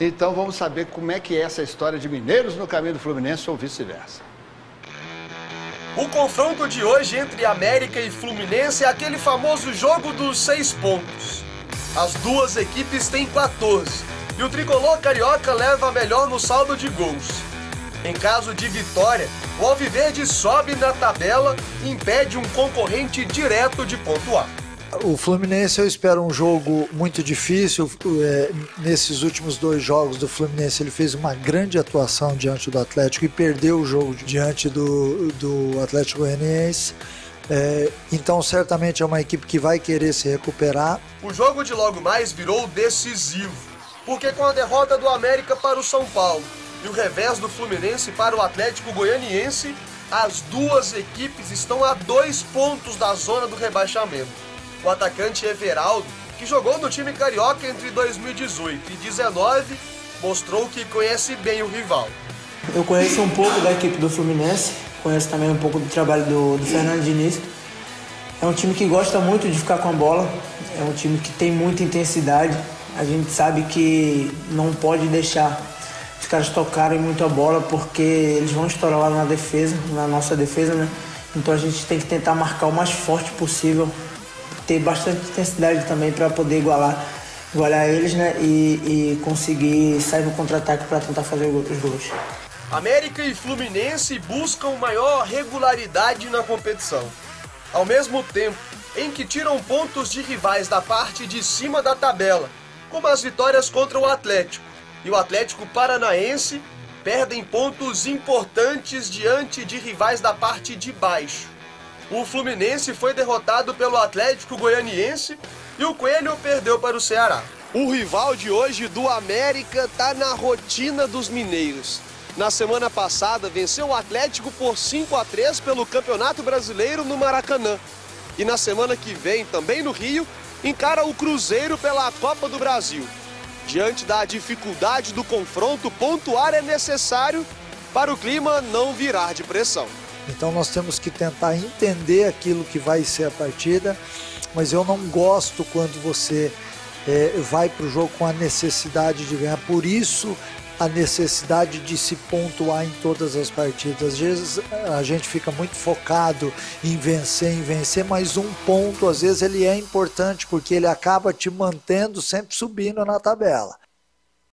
Então vamos saber como é que é essa história de mineiros no caminho do Fluminense ou vice-versa. O confronto de hoje entre América e Fluminense é aquele famoso jogo dos seis pontos. As duas equipes têm 14 e o tricolor carioca leva melhor no saldo de gols. Em caso de vitória, o Alviverde sobe na tabela e impede um concorrente direto de pontuar. O Fluminense eu espero um jogo muito difícil. É, nesses últimos dois jogos do Fluminense ele fez uma grande atuação diante do Atlético e perdeu o jogo diante do, do Atlético Goianiense. É, então certamente é uma equipe que vai querer se recuperar. O jogo de logo mais virou decisivo, porque com a derrota do América para o São Paulo e o revés do Fluminense para o Atlético Goianiense, as duas equipes estão a dois pontos da zona do rebaixamento o atacante Everaldo, que jogou no time carioca entre 2018 e 2019, mostrou que conhece bem o rival. Eu conheço um pouco da equipe do Fluminense, conheço também um pouco do trabalho do, do Fernando Diniz. É um time que gosta muito de ficar com a bola, é um time que tem muita intensidade. A gente sabe que não pode deixar os caras tocarem muito a bola porque eles vão estourar lá na defesa, na nossa defesa, né? Então a gente tem que tentar marcar o mais forte possível ter bastante intensidade também para poder igualar, igualar eles né? e, e conseguir sair no contra-ataque para tentar fazer os gols. América e Fluminense buscam maior regularidade na competição. Ao mesmo tempo em que tiram pontos de rivais da parte de cima da tabela, como as vitórias contra o Atlético e o Atlético Paranaense, perdem pontos importantes diante de rivais da parte de baixo. O Fluminense foi derrotado pelo Atlético Goianiense e o Coelho perdeu para o Ceará. O rival de hoje do América está na rotina dos mineiros. Na semana passada, venceu o Atlético por 5 a 3 pelo Campeonato Brasileiro no Maracanã. E na semana que vem, também no Rio, encara o Cruzeiro pela Copa do Brasil. Diante da dificuldade do confronto, pontuar é necessário para o clima não virar de pressão. Então nós temos que tentar entender aquilo que vai ser a partida, mas eu não gosto quando você é, vai para o jogo com a necessidade de ganhar. Por isso a necessidade de se pontuar em todas as partidas. Às vezes a gente fica muito focado em vencer, em vencer, mas um ponto às vezes ele é importante porque ele acaba te mantendo sempre subindo na tabela.